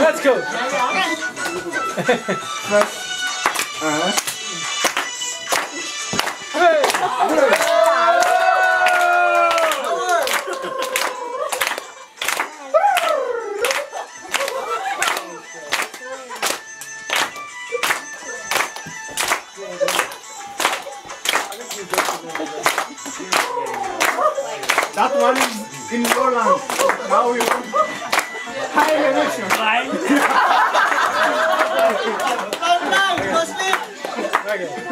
Let's go. Uh-huh. That one is in your land. Now you high elevation.